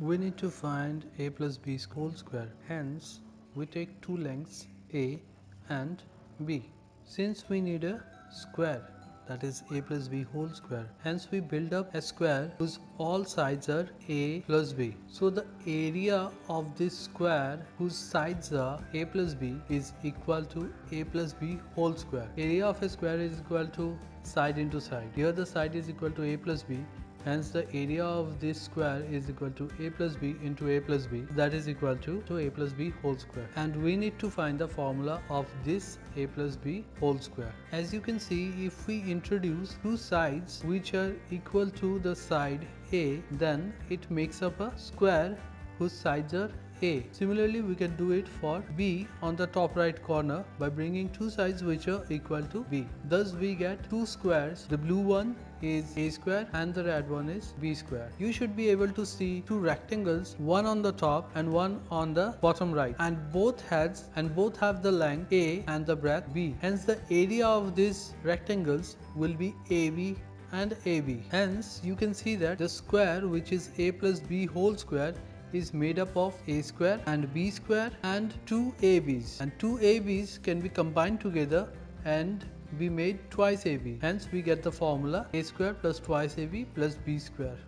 We need to find a plus b whole square. Hence, we take two lengths a and b. Since we need a square that is a plus b whole square. Hence we build up a square whose all sides are a plus b. So the area of this square whose sides are a plus b is equal to a plus b whole square. Area of a square is equal to side into side. Here the side is equal to a plus b Hence the area of this square is equal to a plus b into a plus b that is equal to, to a plus b whole square. And we need to find the formula of this a plus b whole square. As you can see if we introduce two sides which are equal to the side a then it makes up a square whose sides are a. Similarly, we can do it for B on the top right corner by bringing two sides which are equal to B. Thus, we get two squares. The blue one is a square and the red one is b square. You should be able to see two rectangles, one on the top and one on the bottom right and both heads and both have the length a and the breadth b. Hence the area of these rectangles will be AB and AB. Hence you can see that the square which is a plus b whole square is made up of a square and b square and two ab's and two ab's can be combined together and be made twice ab hence we get the formula a square plus twice ab plus b square